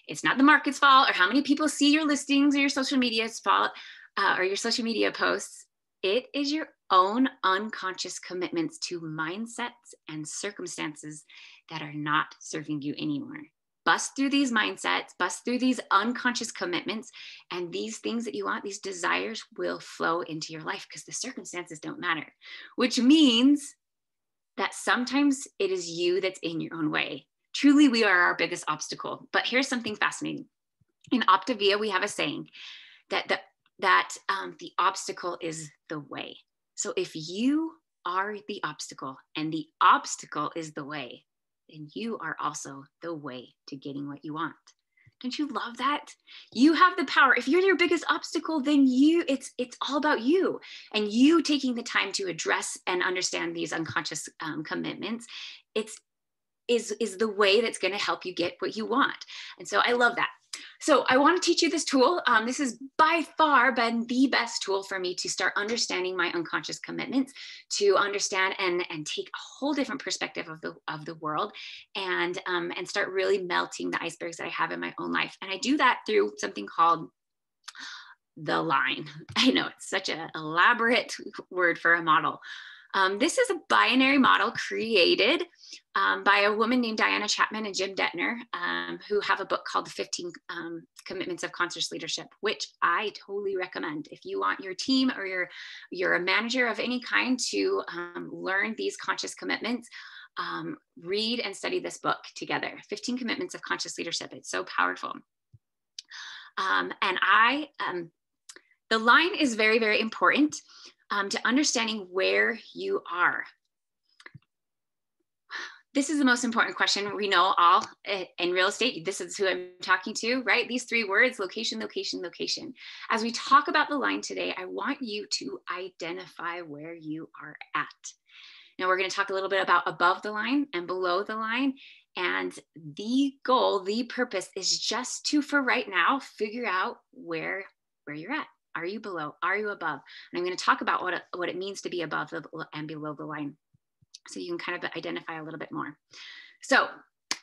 It's not the market's fault or how many people see your listings or your social media's fault uh, or your social media posts. It is your own unconscious commitments to mindsets and circumstances that are not serving you anymore bust through these mindsets, bust through these unconscious commitments, and these things that you want, these desires will flow into your life because the circumstances don't matter, which means that sometimes it is you that's in your own way. Truly, we are our biggest obstacle. But here's something fascinating. In Optavia, we have a saying that the, that um, the obstacle is the way. So if you are the obstacle and the obstacle is the way, then you are also the way to getting what you want. Don't you love that? You have the power. If you're your biggest obstacle then you it's it's all about you and you taking the time to address and understand these unconscious um, commitments. It's is is the way that's going to help you get what you want. And so i love that so I want to teach you this tool. Um, this has by far been the best tool for me to start understanding my unconscious commitments, to understand and, and take a whole different perspective of the, of the world and, um, and start really melting the icebergs that I have in my own life. And I do that through something called the line. I know it's such an elaborate word for a model. Um, this is a binary model created um, by a woman named Diana Chapman and Jim Dethmer, um, who have a book called The 15 um, Commitments of Conscious Leadership, which I totally recommend. If you want your team or you're, you're a manager of any kind to um, learn these conscious commitments, um, read and study this book together 15 Commitments of Conscious Leadership. It's so powerful. and I, the line is very, very important um, to understanding where you are. This is the most important question we know all eh, in real estate. This is who I'm talking to, right? These three words location, location, location. As we talk about the line today, I want you to identify where you are at. Now, we're going to talk a little bit about above the line and below the line. And the goal, the purpose is just to, for right now, figure out where, where you're at. Are you below? Are you above? And I'm going to talk about what it, what it means to be above the, and below the line. So you can kind of identify a little bit more. So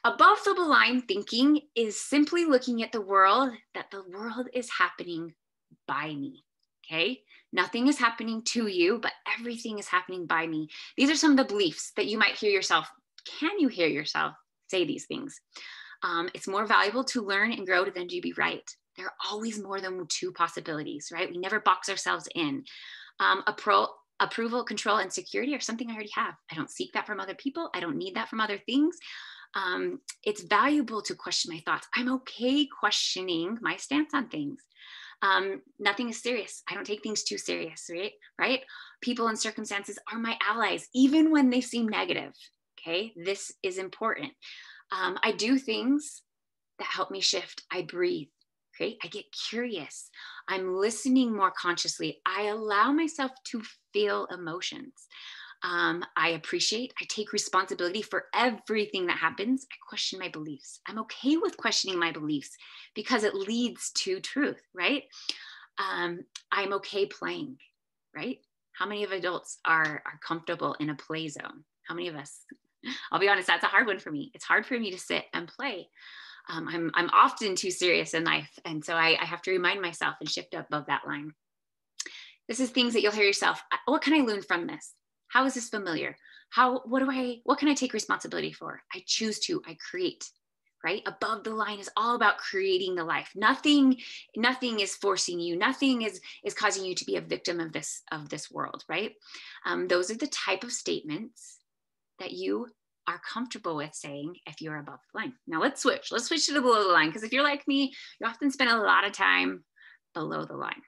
above the line thinking is simply looking at the world that the world is happening by me. Okay. Nothing is happening to you, but everything is happening by me. These are some of the beliefs that you might hear yourself. Can you hear yourself say these things? Um, it's more valuable to learn and grow than to be right there are always more than two possibilities, right? We never box ourselves in. Um, approval, control, and security are something I already have. I don't seek that from other people. I don't need that from other things. Um, it's valuable to question my thoughts. I'm okay questioning my stance on things. Um, nothing is serious. I don't take things too serious, right? Right? People and circumstances are my allies, even when they seem negative. Okay, this is important. Um, I do things that help me shift. I breathe. Okay, I get curious. I'm listening more consciously. I allow myself to feel emotions. Um, I appreciate, I take responsibility for everything that happens. I question my beliefs. I'm okay with questioning my beliefs because it leads to truth, right? Um, I'm okay playing, right? How many of adults are, are comfortable in a play zone? How many of us? I'll be honest, that's a hard one for me. It's hard for me to sit and play um, I'm, I'm often too serious in life. And so I, I have to remind myself and shift above that line. This is things that you'll hear yourself. What can I learn from this? How is this familiar? How, what do I, what can I take responsibility for? I choose to, I create, right? Above the line is all about creating the life. Nothing, nothing is forcing you. Nothing is, is causing you to be a victim of this, of this world, right? Um, those are the type of statements that you are comfortable with saying if you're above the line. Now let's switch. Let's switch to the below the line because if you're like me, you often spend a lot of time below the line.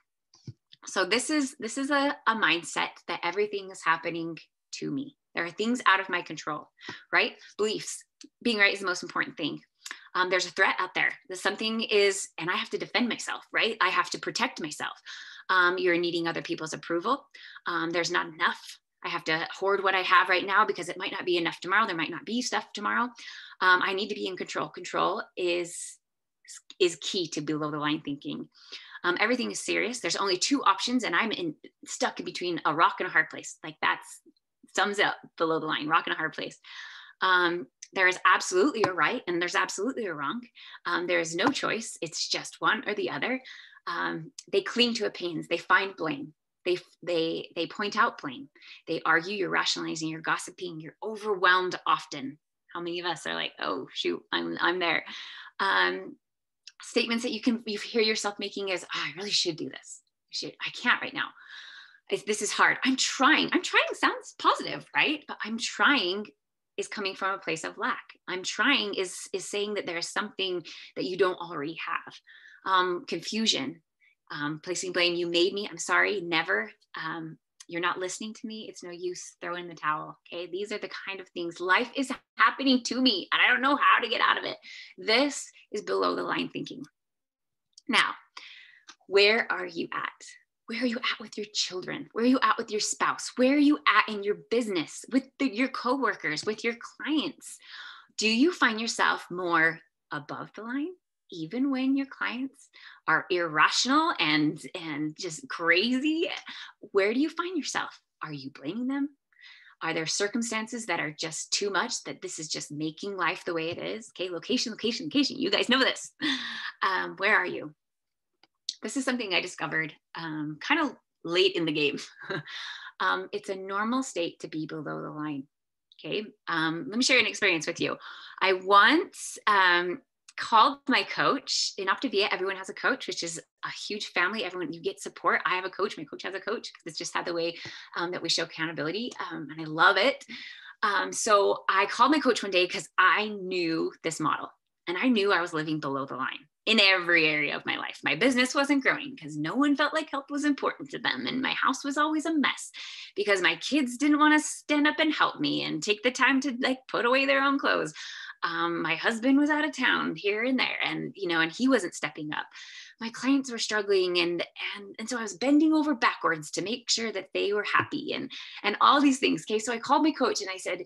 So this is this is a, a mindset that everything is happening to me. There are things out of my control, right? Beliefs. Being right is the most important thing. Um, there's a threat out there. That something is, and I have to defend myself, right? I have to protect myself. Um, you're needing other people's approval. Um, there's not enough. I have to hoard what I have right now because it might not be enough tomorrow. There might not be stuff tomorrow. Um, I need to be in control. Control is is key to below the line thinking. Um, everything is serious. There's only two options, and I'm in stuck in between a rock and a hard place. Like that's sums up below the line, rock and a hard place. Um, there is absolutely a right and there's absolutely a wrong. Um, there is no choice. It's just one or the other. Um, they cling to opinions. They find blame. They, they, they point out blame. They argue, you're rationalizing, you're gossiping, you're overwhelmed often. How many of us are like, oh, shoot, I'm, I'm there. Um, statements that you can you hear yourself making is, oh, I really should do this. I should, I can't right now. This is hard. I'm trying. I'm trying sounds positive, right? But I'm trying is coming from a place of lack. I'm trying is is saying that there is something that you don't already have. Um, confusion, um, placing blame. You made me. I'm sorry. Never. Um, you're not listening to me. It's no use. Throw in the towel. Okay. These are the kind of things. Life is happening to me, and I don't know how to get out of it. This is below the line thinking. Now, where are you at? where are you at with your children where are you at with your spouse where are you at in your business with the, your coworkers with your clients do you find yourself more above the line even when your clients are irrational and and just crazy where do you find yourself are you blaming them are there circumstances that are just too much that this is just making life the way it is okay location location location you guys know this um, where are you this is something I discovered um, kind of late in the game. um, it's a normal state to be below the line. Okay, um, let me share an experience with you. I once um, called my coach in Optavia. Everyone has a coach, which is a huge family. Everyone, you get support. I have a coach. My coach has a coach. It's just how the way um, that we show accountability, um, and I love it. Um, so I called my coach one day because I knew this model, and I knew I was living below the line in every area of my life. My business wasn't growing because no one felt like help was important to them. And my house was always a mess because my kids didn't want to stand up and help me and take the time to like put away their own clothes. Um, my husband was out of town here and there and you know and he wasn't stepping up my clients were struggling and and and so i was bending over backwards to make sure that they were happy and and all these things okay so i called my coach and i said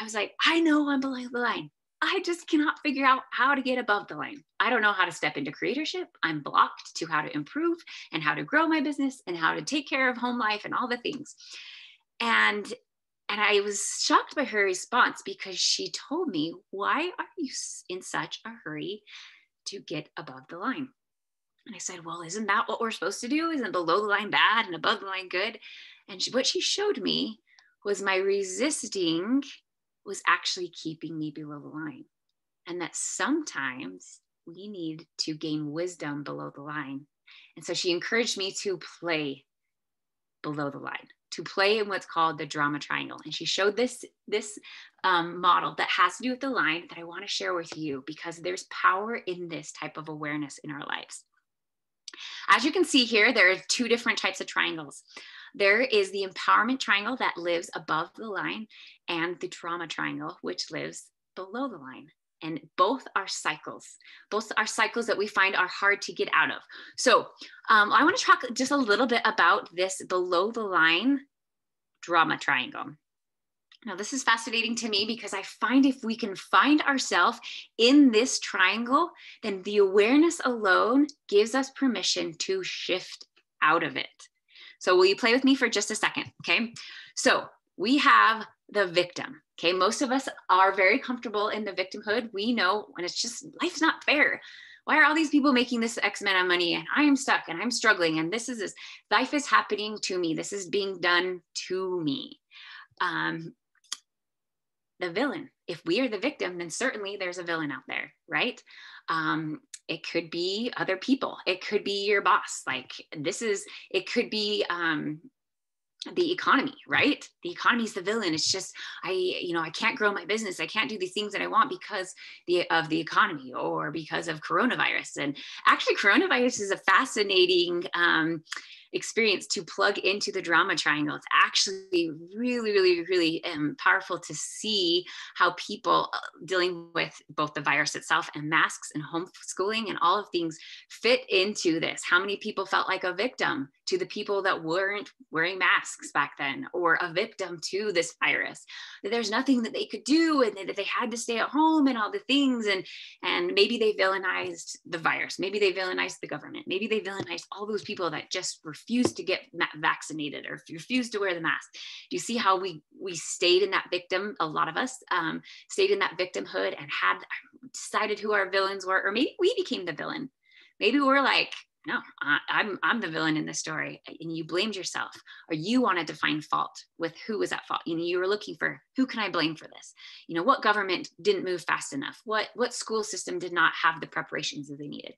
i was like i know i'm below the line I just cannot figure out how to get above the line. I don't know how to step into creatorship. I'm blocked to how to improve and how to grow my business and how to take care of home life and all the things. And and I was shocked by her response because she told me, "Why are you in such a hurry to get above the line?" And I said, "Well, isn't that what we're supposed to do? Isn't below the line bad and above the line good?" And she, what she showed me was my resisting was actually keeping me below the line. And that sometimes we need to gain wisdom below the line. And so she encouraged me to play below the line, to play in what's called the drama triangle. And she showed this, this um, model that has to do with the line that I want to share with you because there's power in this type of awareness in our lives. As you can see here, there are two different types of triangles. There is the empowerment triangle that lives above the line and the drama triangle, which lives below the line. And both are cycles. Both are cycles that we find are hard to get out of. So um, I want to talk just a little bit about this below the line drama triangle. Now, this is fascinating to me because I find if we can find ourselves in this triangle, then the awareness alone gives us permission to shift out of it. So will you play with me for just a second? Okay. So we have the victim. Okay. Most of us are very comfortable in the victimhood. We know when it's just life's not fair. Why are all these people making this X amount of money and I am stuck and I'm struggling and this is this life is happening to me. This is being done to me. Um, the villain. If we are the victim, then certainly there's a villain out there, right? Um, it could be other people. It could be your boss. Like this is, it could be um, the economy right? The economy is the villain. It's just i you know i can't grow my business. I can't do these things that i want because the of the economy or because of coronavirus. And actually coronavirus is a fascinating um, experience to plug into the drama triangle. It's actually really, really, really um, powerful to see how people uh, dealing with both the virus itself and masks and homeschooling and all of things fit into this. How many people felt like a victim to the people that weren't wearing masks back then, or a victim to this virus? That there's nothing that they could do, and that they had to stay at home, and all the things, and and maybe they villainized the virus, maybe they villainized the government, maybe they villainized all those people that just were refused to get vaccinated or refused to wear the mask. Do you see how we we stayed in that victim? A lot of us um, stayed in that victimhood and had decided who our villains were, or maybe we became the villain. Maybe we're like, no, I, I'm I'm the villain in this story, and you blamed yourself, or you wanted to find fault with who was at fault. You know, you were looking for who can I blame for this? You know, what government didn't move fast enough? What what school system did not have the preparations that they needed?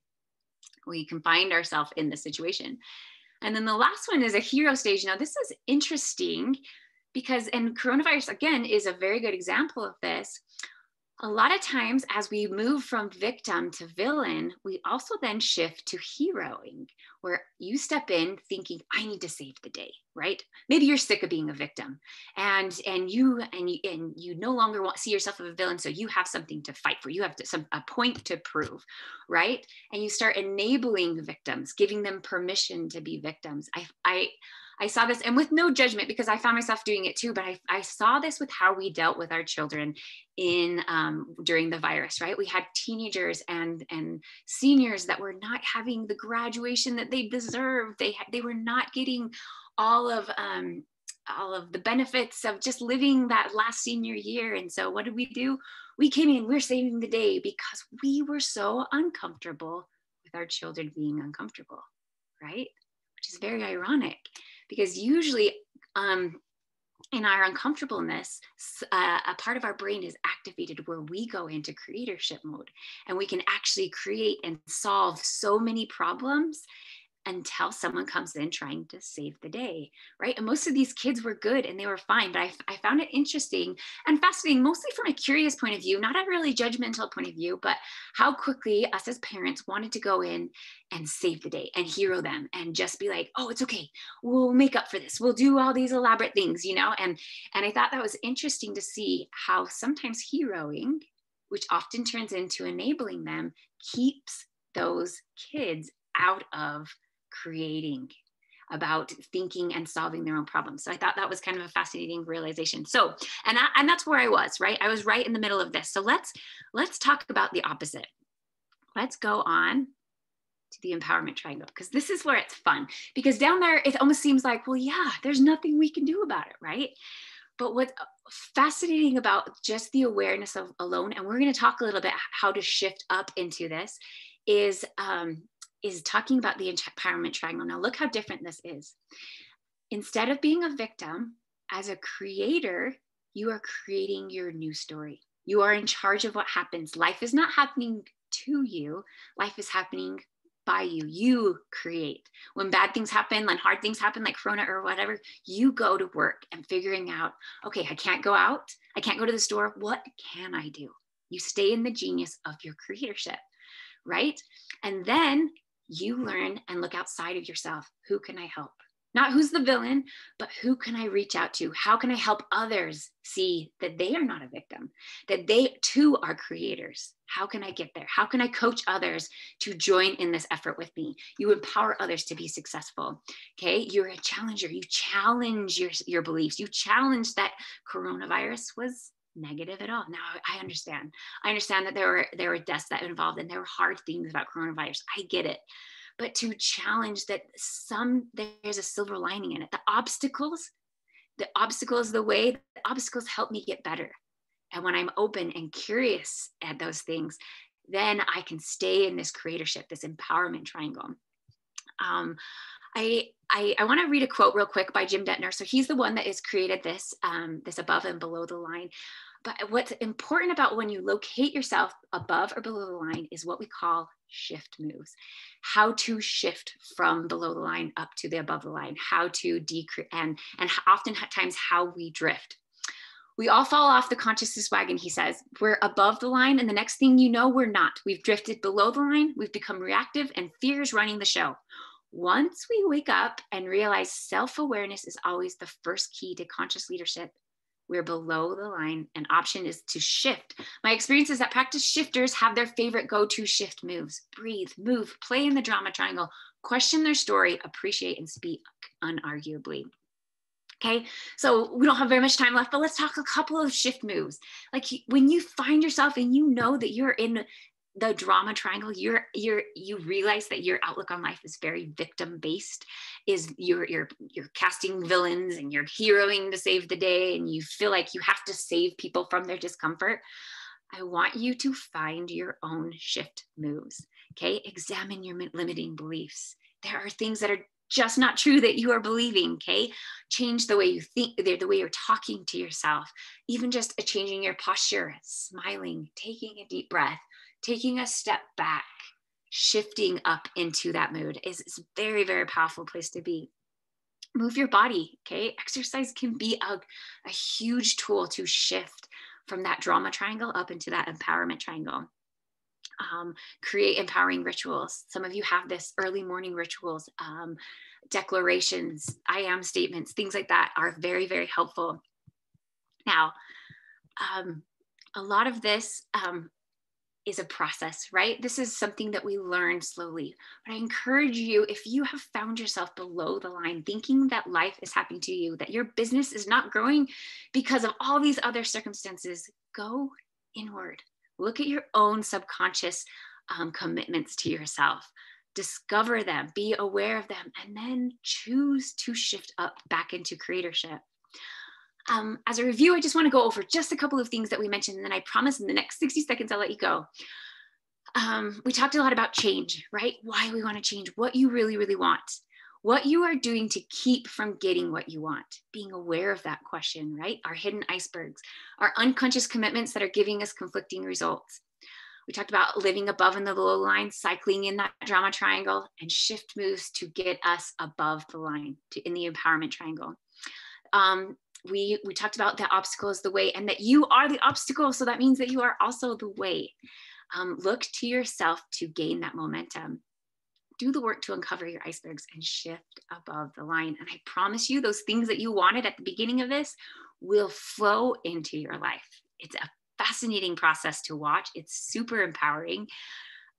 We can find ourselves in this situation. And then the last one is a hero stage. Now, this is interesting because, and coronavirus again is a very good example of this. A lot of times, as we move from victim to villain, we also then shift to heroing, where you step in thinking, "I need to save the day." Right? Maybe you're sick of being a victim, and and you and you and you no longer want see yourself as a villain, so you have something to fight for. You have to, some a point to prove, right? And you start enabling victims, giving them permission to be victims. I I I saw this and with no judgment because I found myself doing it too, but I, I saw this with how we dealt with our children in um, during the virus, right? We had teenagers and and seniors that were not having the graduation that they deserved. They they were not getting all of um, all of the benefits of just living that last senior year. And so what did we do? We came in, we're saving the day because we were so uncomfortable with our children being uncomfortable, right? Which is very ironic because usually um, in our uncomfortableness, uh, a part of our brain is activated where we go into creatorship mode and we can actually create and solve so many problems until someone comes in trying to save the day, right? And most of these kids were good and they were fine, but I, I found it interesting and fascinating, mostly from a curious point of view, not a really judgmental point of view, but how quickly us as parents wanted to go in and save the day and hero them and just be like, oh, it's okay, we'll make up for this, we'll do all these elaborate things, you know? And and I thought that was interesting to see how sometimes heroing, which often turns into enabling them, keeps those kids out of creating about thinking and solving their own problems. So I thought that was kind of a fascinating realization. So, and I, and that's where I was, right? I was right in the middle of this. So let's let's talk about the opposite. Let's go on to the empowerment triangle because this is where it's fun. Because down there it almost seems like, well, yeah, there's nothing we can do about it, right? But what's fascinating about just the awareness of alone, and we're going to talk a little bit how to shift up into this, is um, is talking about the empowerment triangle. Now, look how different this is. Instead of being a victim, as a creator, you are creating your new story. You are in charge of what happens. Life is not happening to you, life is happening by you. You create. When bad things happen, when hard things happen, like Corona or whatever, you go to work and figuring out, okay, I can't go out. I can't go to the store. What can I do? You stay in the genius of your creatorship, right? And then you learn and look outside of yourself. Who can I help? Not who's the villain, but who can I reach out to? How can I help others see that they are not a victim, that they too are creators? How can I get there? How can I coach others to join in this effort with me? You empower others to be successful. Okay. You're a challenger. You challenge your, your beliefs. You challenge that coronavirus was negative at all. Now I understand. I understand that there were there were deaths that involved and there were hard things about coronavirus. I get it. But to challenge that some there's a silver lining in it. The obstacles, the obstacles, the way the obstacles help me get better. And when I'm open and curious at those things, then I can stay in this creatorship, this empowerment triangle. Um, I I, I want to read a quote real quick by Jim Dethmer. So he's the one that has created this um, this above and below the line. But what's important about when you locate yourself above or below the line is what we call shift moves. How to shift from below the line up to the above the line, how to decrease, and, and oftentimes how we drift. We all fall off the consciousness wagon, he says. We're above the line, and the next thing you know, we're not. We've drifted below the line, we've become reactive, and fear is running the show. Once we wake up and realize self awareness is always the first key to conscious leadership, we're below the line. An option is to shift. My experience is that practice shifters have their favorite go to shift moves breathe, move, play in the drama triangle, question their story, appreciate, and speak unarguably. Okay, so we don't have very much time left, but let's talk a couple of shift moves. Like when you find yourself and you know that you're in the drama triangle you're you're you realize that your outlook on life is very victim based is you're you're you're casting villains and you're heroing to save the day and you feel like you have to save people from their discomfort. I want you to find your own shift moves okay? Examine your limiting beliefs. There are things that are just not true that you are believing okay? Change the way you think the way you're talking to yourself. Even just a changing your posture smiling taking a deep breath taking a step back, shifting up into that mood is, a very, very powerful place to be. Move your body, okay? Exercise can be a, a huge tool to shift from that drama triangle up into that empowerment triangle. Um, create empowering rituals. Some of you have this early morning rituals, um, declarations, I am statements, things like that are very, very helpful. Now, um, a lot of this um, is a process, right? This is something that we learn slowly. But I encourage you, if you have found yourself below the line, thinking that life is happening to you, that your business is not growing because of all these other circumstances, go inward. Look at your own subconscious um, commitments to yourself. Discover them, be aware of them, and then choose to shift up back into creatorship. Um, as a review, I just want to go over just a couple of things that we mentioned, and then I promise in the next 60 seconds, I'll let you go. Um, we talked a lot about change, right? Why we want to change, what you really, really want, what you are doing to keep from getting what you want, being aware of that question, right? Our hidden icebergs, our unconscious commitments that are giving us conflicting results. We talked about living above in the low line, cycling in that drama triangle, and shift moves to get us above the line to, in the empowerment triangle. Um, we we talked about that obstacle is the way and that you are the obstacle. So that means that you are also the way. Um, look to yourself to gain that momentum. Do the work to uncover your icebergs and shift above the line. And i promise you those things that you wanted at the beginning of this will flow into your life. It's a fascinating process to watch. It's super empowering.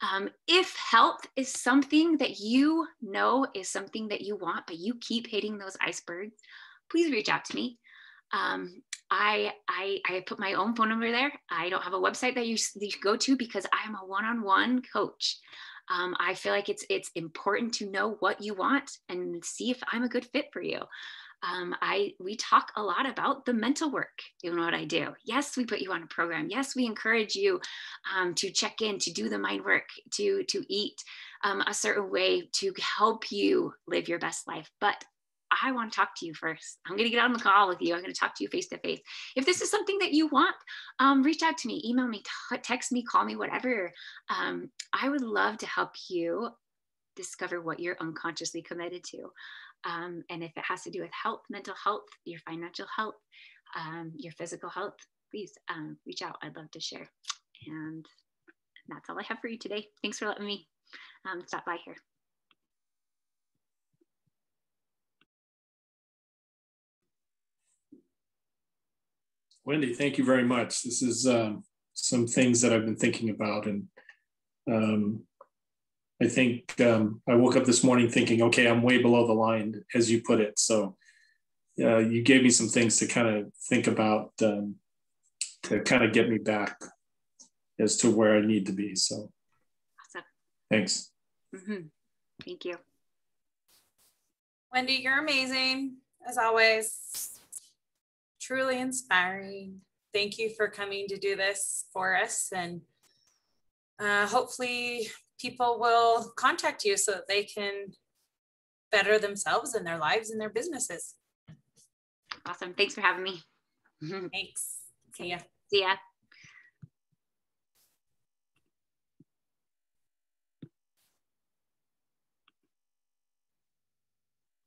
Um, if health is something that you know is something that you want but you keep hitting those icebergs please reach out to me um, I, I, I put my own phone number there. I don't have a website that you, you go to because I am a one-on-one coach. Um, I feel like it's it's important to know what you want and see if I'm a good fit for you. Um, I we talk a lot about the mental work You know what I do. Yes, we put you on a program. Yes, we encourage you um, to check in, to do the mind work, to to eat um, a certain way to help you live your best life. But I want to talk to you first. I'm going to get on the call with you. I'm going to talk to you face to face. If this is something that you want, um, reach out to me, email me, text me, call me, whatever. Um, I would love to help you discover what you're unconsciously committed to. Um, and if it has to do with health, mental health, your financial health, um, your physical health, please um, reach out. I'd love to share. And that's all I have for you today. Thanks for letting me um, stop by here. Wendy, thank you very much. This is um, some things that I've been thinking about. And um, I think um, I woke up this morning thinking, okay, I'm way below the line, as you put it. So uh, you gave me some things to kind of think about um, to kind of get me back as to where I need to be. So awesome. thanks. Mm-hmm. Thank you. Wendy, you're amazing as always truly inspiring. Thank you for coming to do this for us. And uh, hopefully, people will contact you so that they can better themselves and their lives and their businesses. Awesome. Thanks for having me. Thanks. See ya. See ya.